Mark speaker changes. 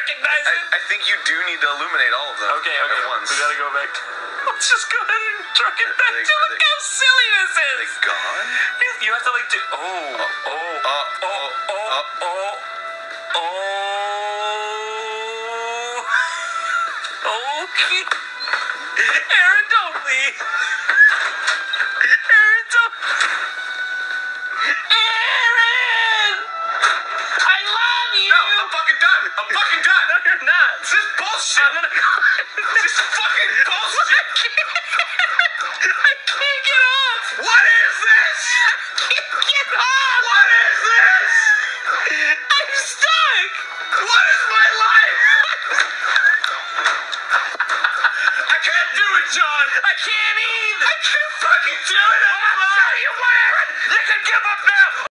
Speaker 1: recognize I, it?
Speaker 2: I think you do need to illuminate all of them. Okay, okay. At once. We gotta
Speaker 1: go back. To, let's just go ahead and truck it back they- to look they- how silly this Are they is.
Speaker 2: gone?
Speaker 1: You have to like do. Oh, oh, Uh, oh, uh, oh, uh. oh, oh. Okay. Aaron, don't leave. Aaron, don't. Aaron! I love you! No, I'm
Speaker 2: fucking done. I'm fucking done bullshit. I'm
Speaker 1: gonna. go. this
Speaker 2: fucking bullshit. I
Speaker 1: can't, I can't get off.
Speaker 2: What is this? I
Speaker 1: can't get ah, off. What
Speaker 2: is this?
Speaker 1: I'm stuck.
Speaker 2: What is my life? I can't do it, John.
Speaker 1: I can't even. I can't fucking do it.